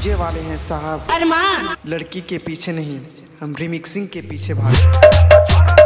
DJ वाले हैं साहब। अरमान। लड़की के पीछे नहीं हम रिमिक्सिंग के पीछे भाग।